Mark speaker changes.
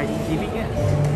Speaker 1: IDTV again.